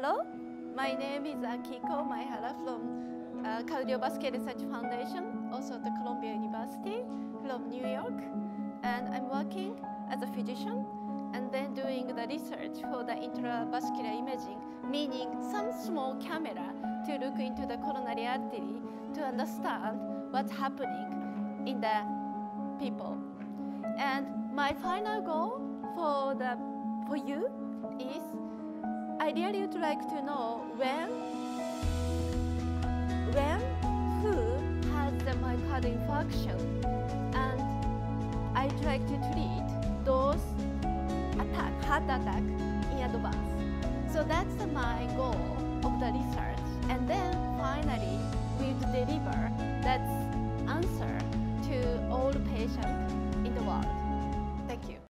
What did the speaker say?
Hello, my name is Akiko Maehara from uh, Cardiovascular Research Foundation, also at the Columbia University from New York. And I'm working as a physician and then doing the research for the intravascular imaging, meaning some small camera to look into the coronary artery to understand what's happening in the people. And my final goal for, the, for you is I really would like to know when, when, who has the myocardial infarction, and I try to treat those attack, heart attack in advance. So that's my goal of the research. And then finally, we deliver that answer to all patients.